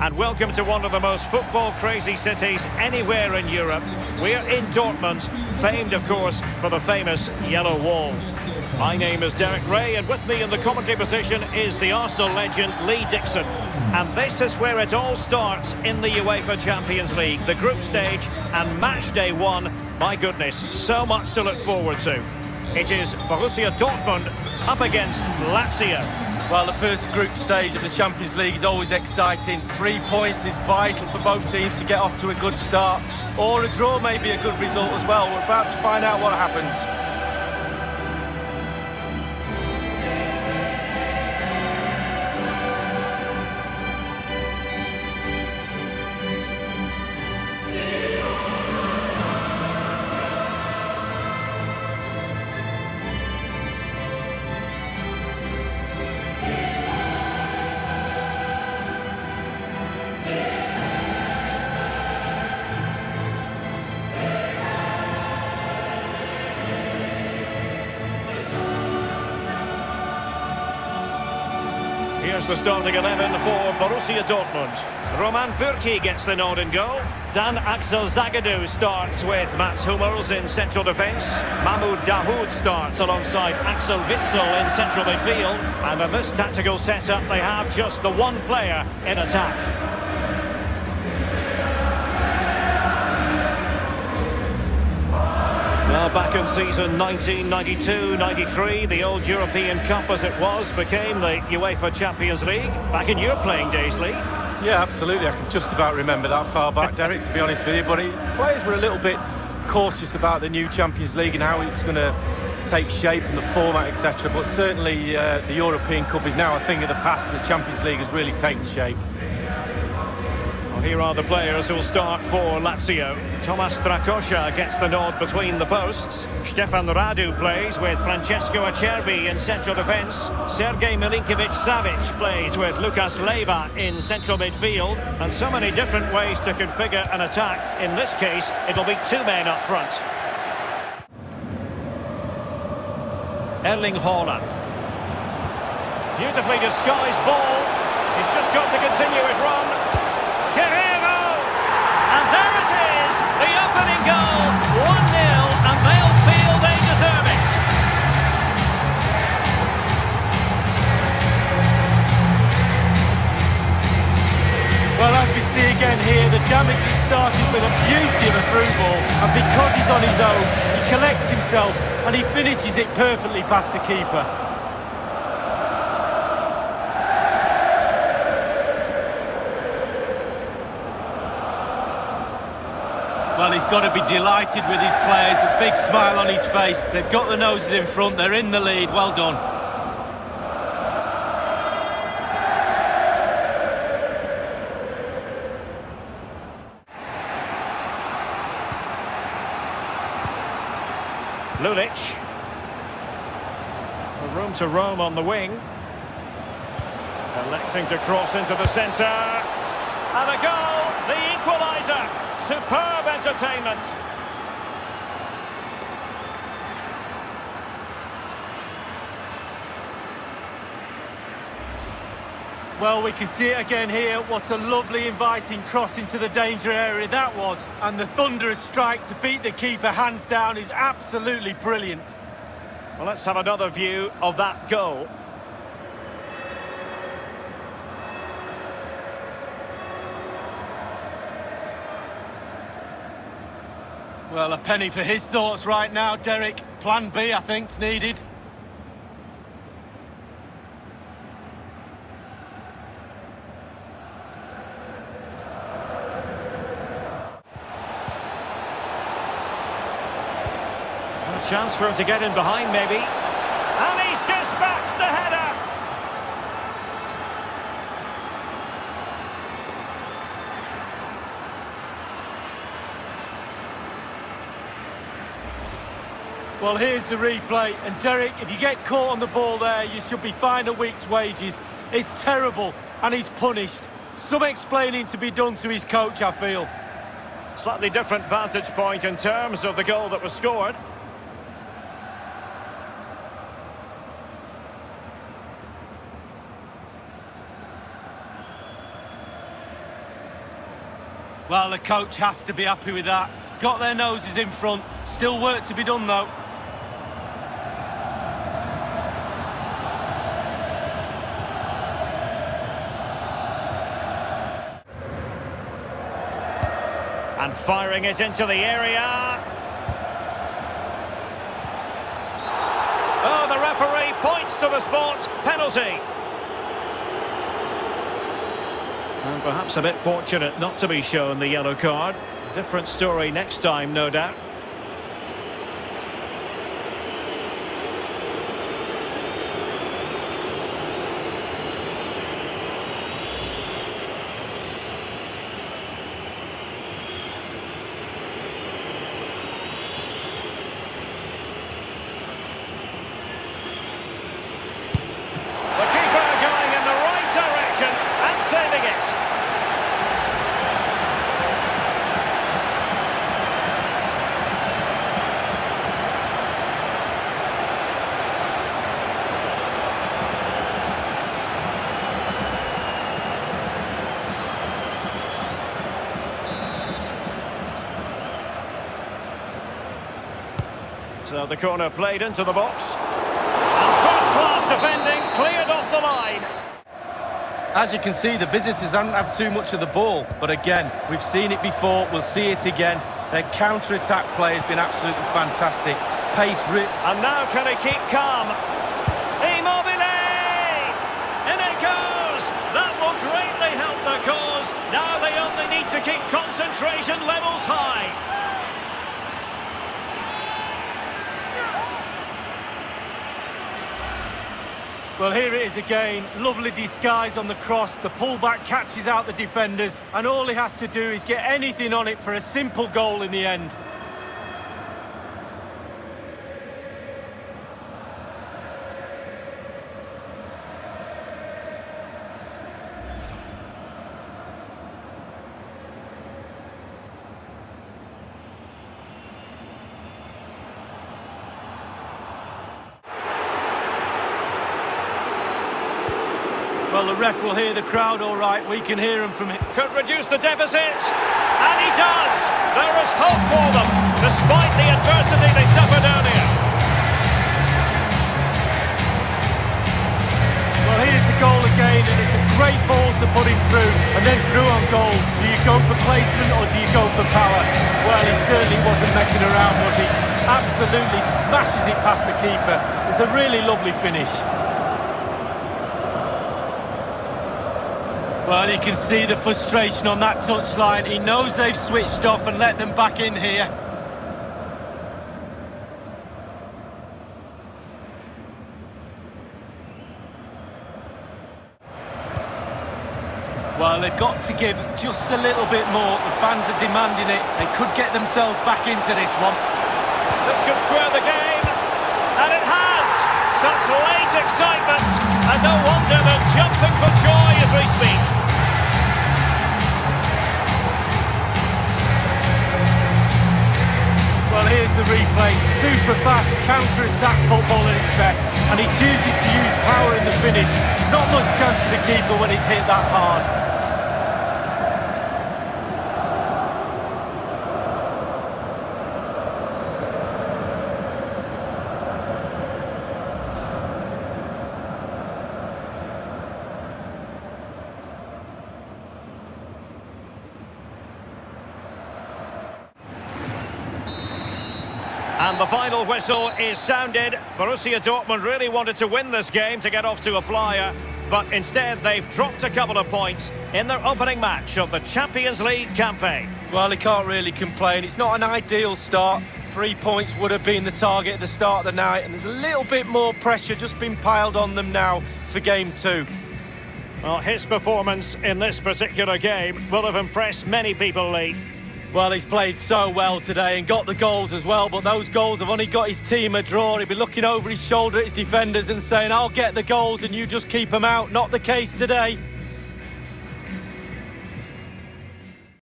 and welcome to one of the most football-crazy cities anywhere in Europe. We're in Dortmund, famed, of course, for the famous Yellow Wall. My name is Derek Ray, and with me in the commentary position is the Arsenal legend Lee Dixon. And this is where it all starts in the UEFA Champions League, the group stage and match day one. My goodness, so much to look forward to. It is Borussia Dortmund up against Lazio. Well, the first group stage of the Champions League is always exciting. Three points is vital for both teams to get off to a good start. Or a draw may be a good result as well. We're about to find out what happens. Here's the starting 11 for Borussia Dortmund. Roman Bürki gets the nod in goal. Dan Axel Zagadou starts with Mats Hummels in central defence. Mahmoud Dahoud starts alongside Axel Witsel in central midfield. And in this tactical setup, they have just the one player in attack. Well, back in season 1992-93, the old European Cup as it was became the UEFA Champions League. Back in your playing days, Lee. Yeah, absolutely. I can just about remember that far back, Derek, to be honest with you. But it, players were a little bit cautious about the new Champions League and how it was going to take shape and the format, etc. But certainly uh, the European Cup is now a thing of the past and the Champions League has really taken shape. Here are the players who'll start for Lazio. Tomas Strakosha gets the nod between the posts. Stefan Radu plays with Francesco Acerbi in central defence. Sergei Milinkovic-Savic plays with Lucas Leiva in central midfield. And so many different ways to configure an attack. In this case, it'll be two men up front. Erling Haaland. Beautifully disguised ball. He's just got to continue his run. Guerreiro! And there it is, the opening goal, 1-0, and they'll feel they deserve it. Well, as we see again here, the damage is started with a beauty of a through ball. And because he's on his own, he collects himself and he finishes it perfectly past the keeper. Well, he's got to be delighted with his players, a big smile on his face. They've got the noses in front, they're in the lead, well done. Lulic. Room to roam on the wing. Electing to cross into the centre. And a goal, the equaliser. Superb entertainment. Well, we can see it again here. What a lovely, inviting cross into the danger area that was. And the thunderous strike to beat the keeper hands down is absolutely brilliant. Well, let's have another view of that goal. Well, a penny for his thoughts right now, Derek. Plan B, I think, is needed. A chance for him to get in behind, maybe. And he's dispatched the header. Well, here's the replay. And Derek, if you get caught on the ball there, you should be fined a week's wages. It's terrible, and he's punished. Some explaining to be done to his coach, I feel. Slightly different vantage point in terms of the goal that was scored. Well, the coach has to be happy with that. Got their noses in front. Still work to be done, though. And firing it into the area. Oh, the referee points to the spot. Penalty. And perhaps a bit fortunate not to be shown the yellow card. Different story next time, no doubt. So the corner played into the box. And first-class defending, cleared off the line. As you can see, the visitors haven't had too much of the ball. But again, we've seen it before, we'll see it again. Their counter-attack play has been absolutely fantastic. Pace... And now can he keep calm? Immobile! In it goes! That will greatly help the cause. Now they only need to keep concentration levels high. Well, here it is again. Lovely disguise on the cross. The pullback catches out the defenders, and all he has to do is get anything on it for a simple goal in the end. Well, the ref will hear the crowd all right. We can hear him from it. Could reduce the deficit. And he does. There is hope for them, despite the adversity they suffered earlier. Well, here's the goal again, and it's a great ball to put him through, and then through on goal. Do you go for placement or do you go for power? Well, he certainly wasn't messing around, was he? Absolutely smashes it past the keeper. It's a really lovely finish. Well, you can see the frustration on that touchline. He knows they've switched off and let them back in here. Well, they've got to give just a little bit more. The fans are demanding it. They could get themselves back into this one. This could square the game. And it has! Such late excitement. And no wonder they're jumping for joy as we speak. The replay. Super fast counter-attack football at its best. And he chooses to use power in the finish. Not much chance for the keeper when he's hit that hard. And the final whistle is sounded. Borussia Dortmund really wanted to win this game to get off to a flyer, but instead they've dropped a couple of points in their opening match of the Champions League campaign. Well, he can't really complain. It's not an ideal start. Three points would have been the target at the start of the night, and there's a little bit more pressure just been piled on them now for game two. Well, his performance in this particular game will have impressed many people, Lee. Well, he's played so well today and got the goals as well, but those goals have only got his team a draw. He'll be looking over his shoulder at his defenders and saying, I'll get the goals and you just keep them out. Not the case today.